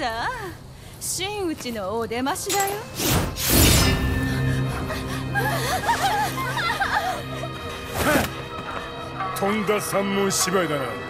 さ。あ真打ちのお出ましだよ。とんだ三文芝居だな。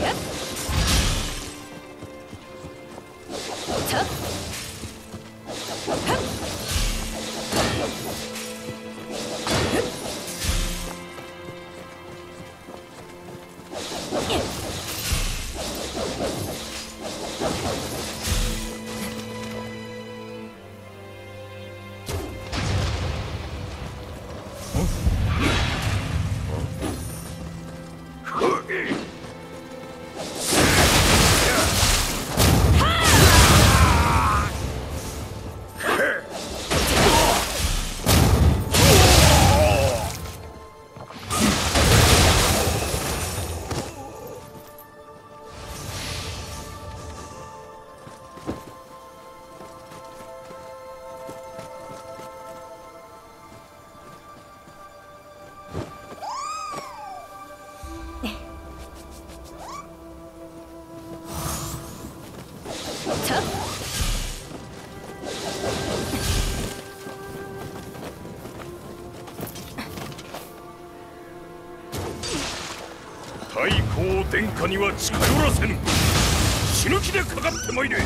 death? 太閤殿下には近寄らせぬ。死ぬ気でかかってまいれ。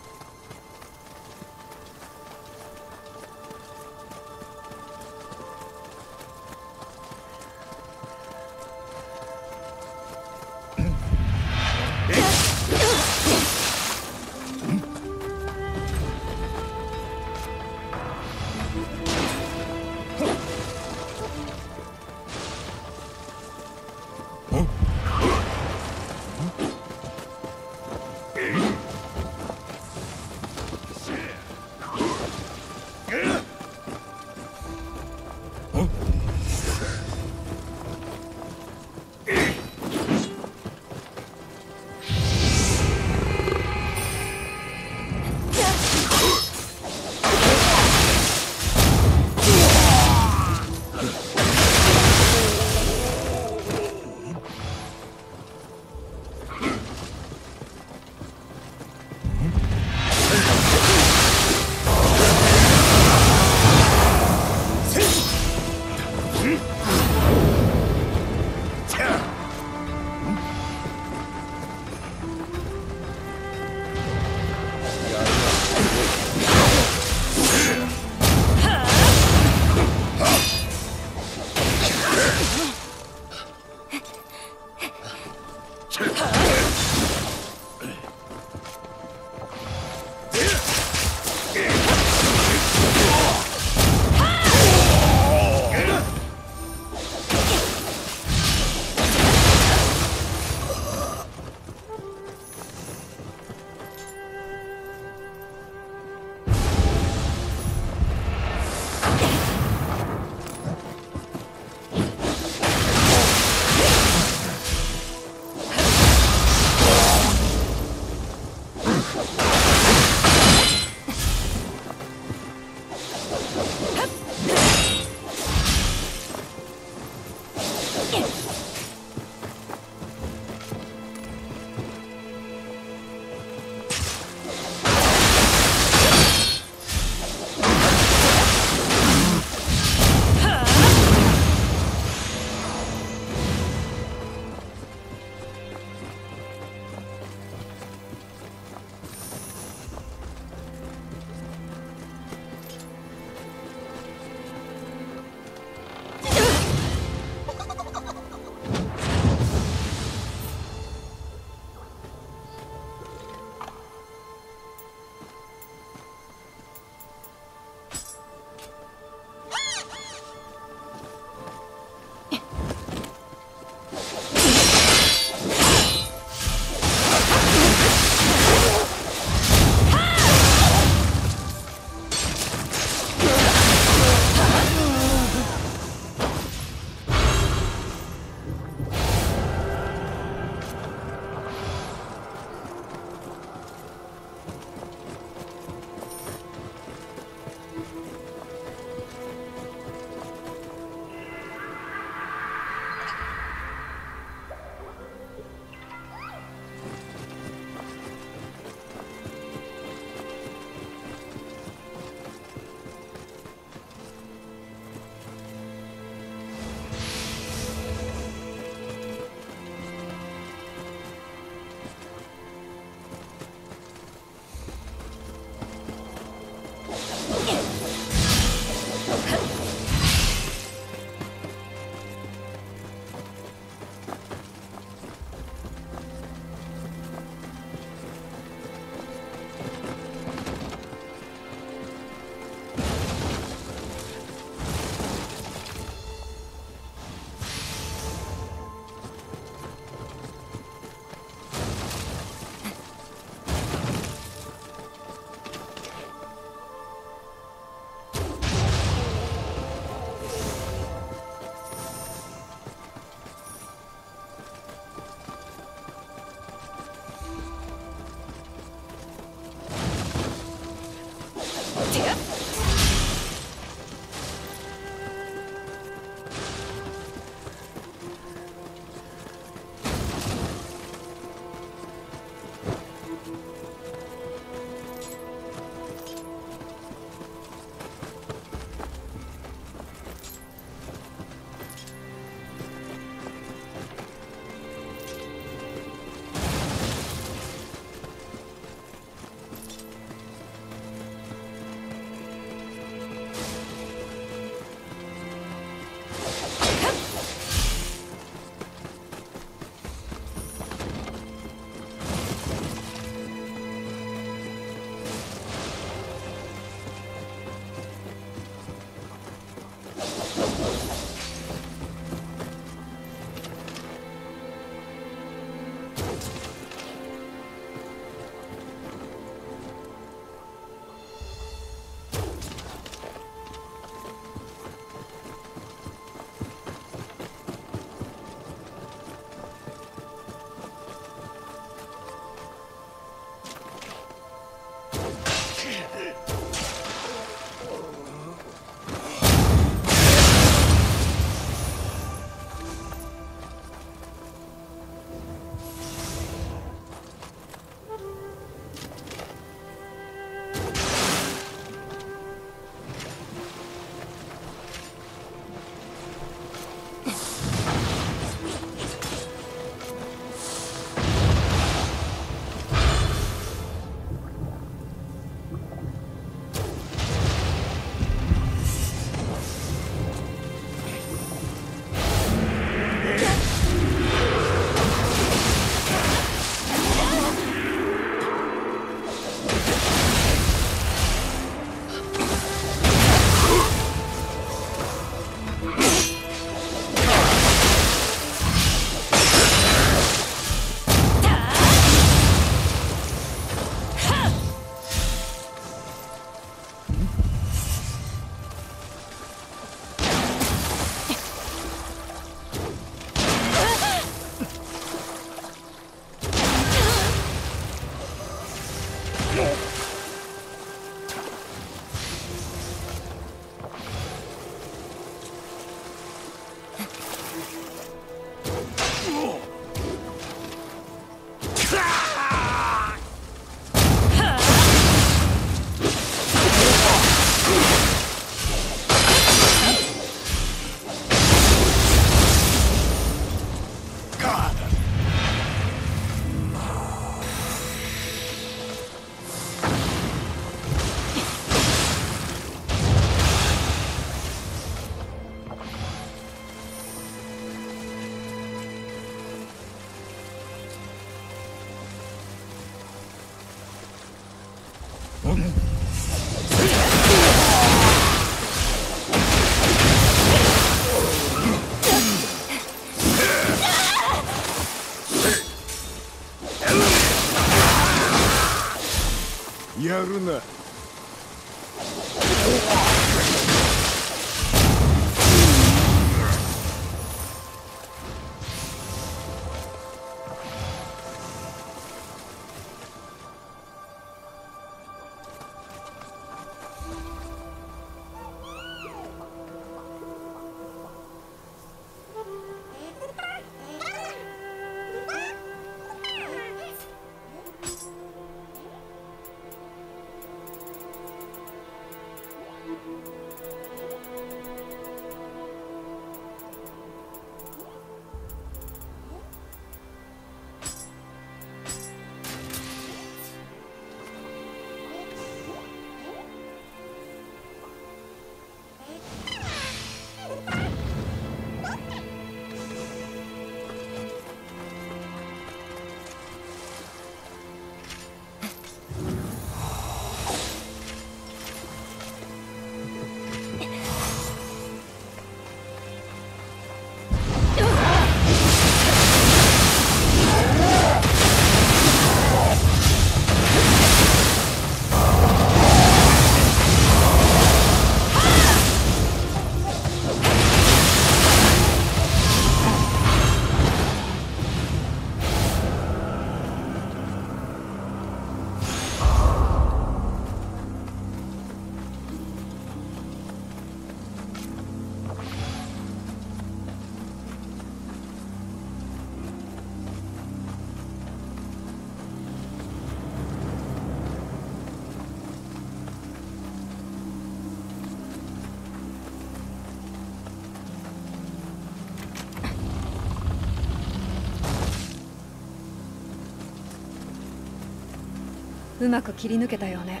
うまく切り抜けたようね。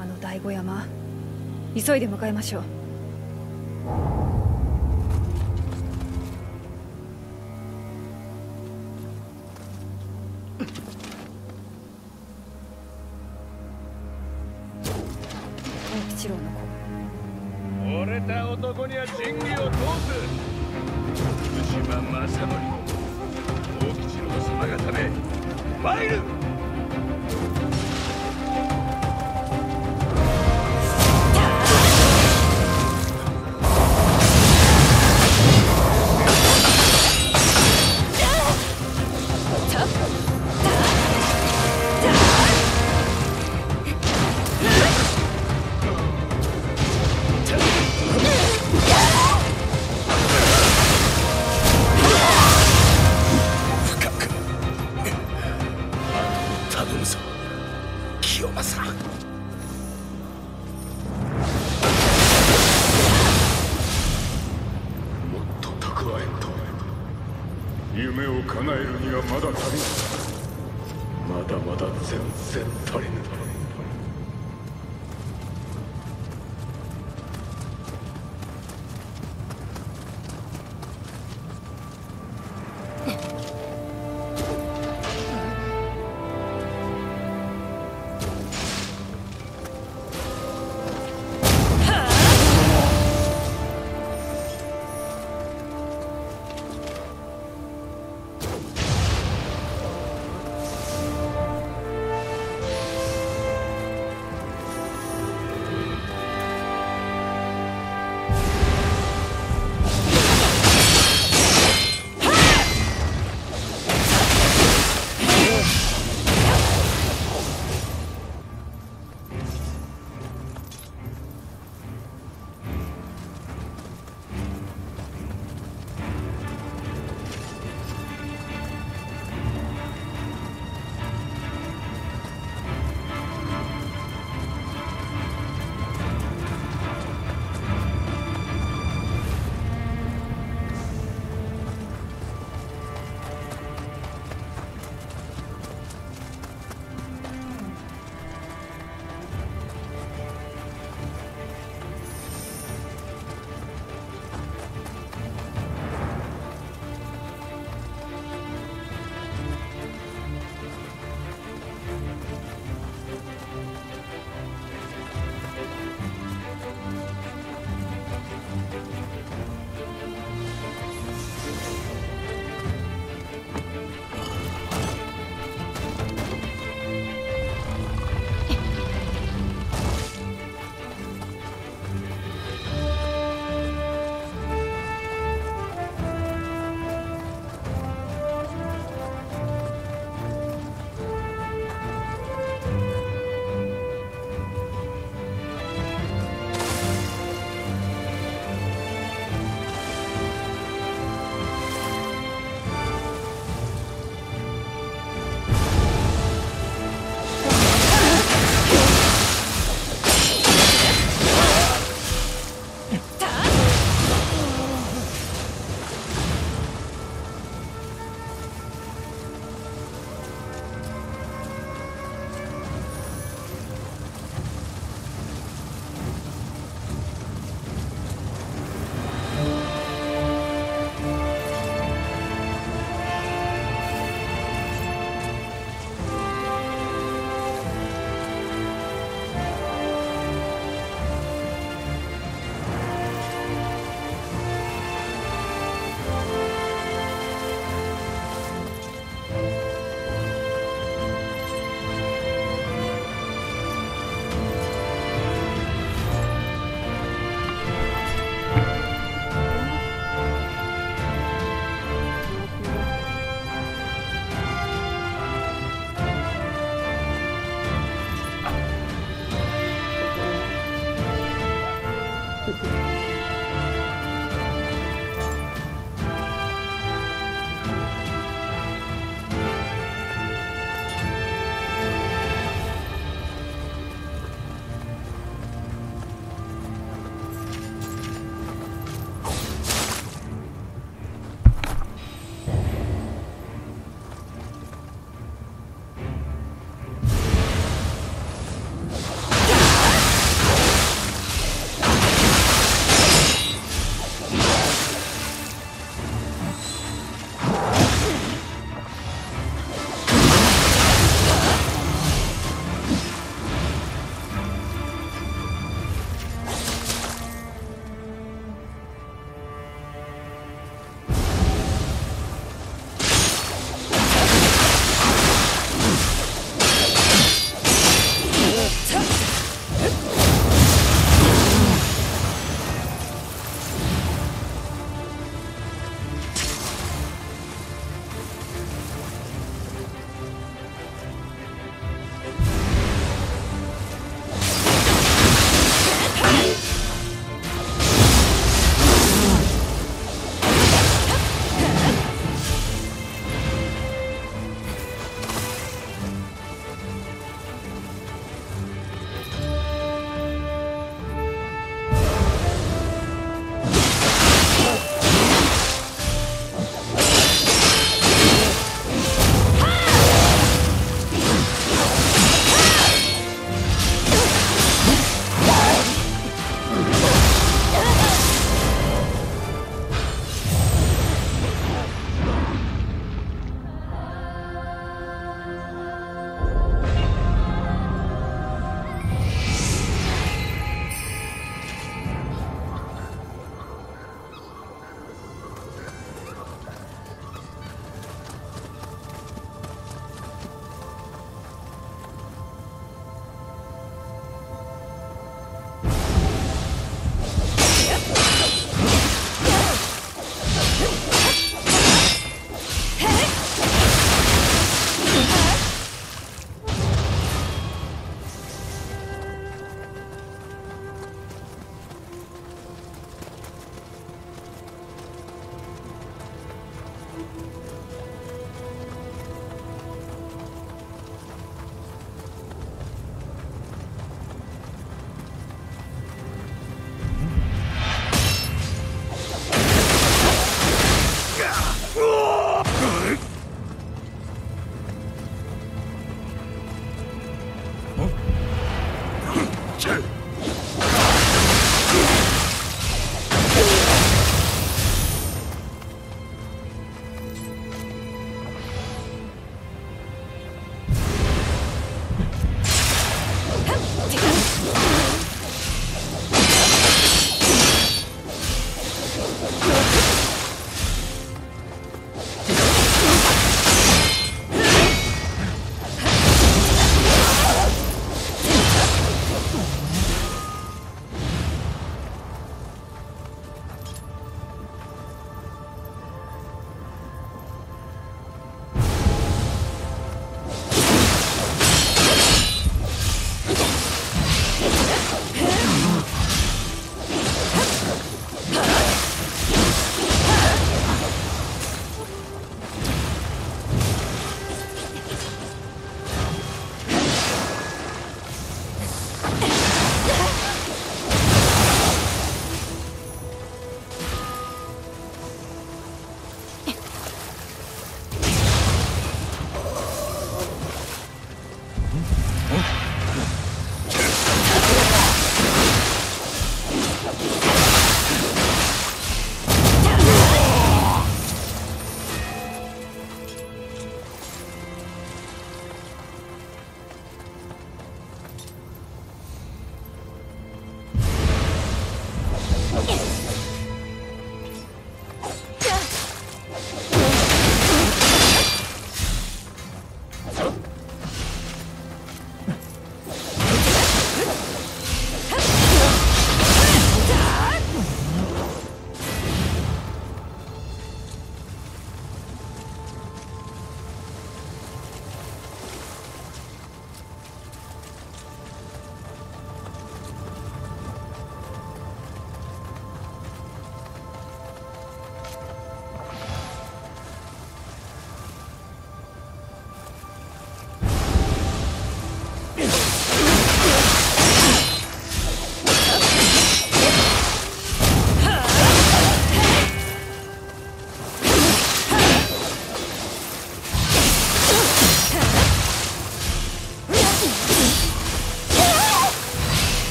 あの醍醐山急いで向かいましょう。